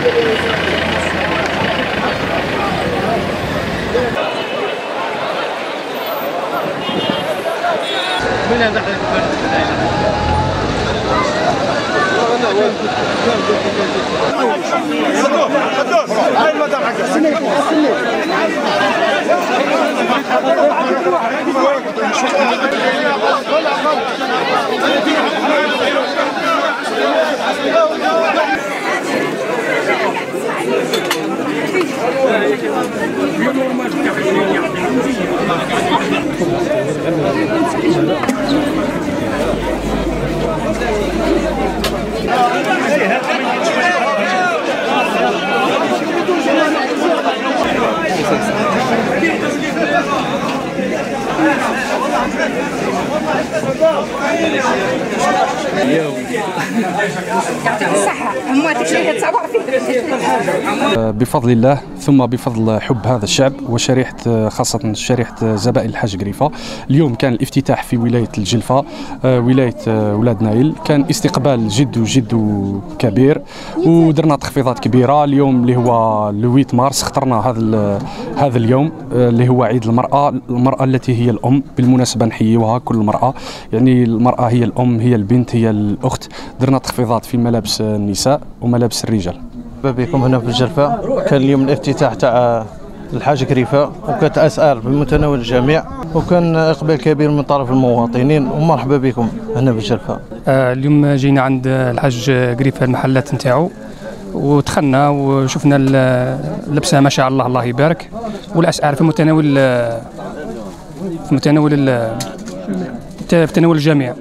من هذا صحة أمواتك Não, não. بفضل الله ثم بفضل حب هذا الشعب وشريحة خاصة شريحة زبائن الحاج قريفة. اليوم كان الافتتاح في ولاية الجلفة آه، ولاية آه، ولاد نايل. كان استقبال جد جد كبير ودرنا تخفيضات كبيرة. اليوم اللي هو لو 8 مارس اخترنا هذا هذا اليوم آه، اللي هو عيد المرأة. المرأة التي هي الأم بالمناسبة نحييها كل المرأة يعني المرأة هي الأم هي البنت هي الأخت. درنا تخفيضات في ملابس النساء وملابس الرجال. مرحبا بكم هنا في الجرفة كان اليوم الافتتاح تاع الحاج كريفة وكانت أسعار بمتناول الجميع وكان إقبال كبير من طرف المواطنين ومرحبا بكم هنا في الجرفة آه، اليوم جينا عند الحاج قريفه المحلات نتاعو ودخلنا وشفنا ال- اللبسة ما شاء الله الله يبارك والأسعار في متناول في متناول ال- في تناول الجميع.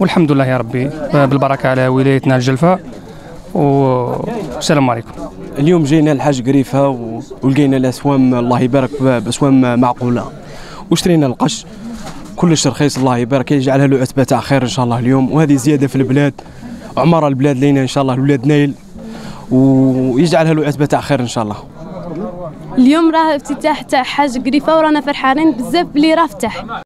والحمد لله يا ربي. بالبركة على ولايتنا الجلفة. والسلام عليكم. اليوم جينا الحاج قريفة و- ولقينا الاسوام الله يبارك باسوام معقولة. واشترينا القش. كلش رخيص الله يبارك يجعلها له عتبة تاع خير إن شاء الله اليوم. وهذه زيادة في البلاد. عمر البلاد لينا إن شاء الله ولاد نايل. ويجعلها له عتبة تاع خير إن شاء الله. اليوم راه افتتاح تاع حاج قريفة ورانا فرحانين بزاف بلي راه فتح.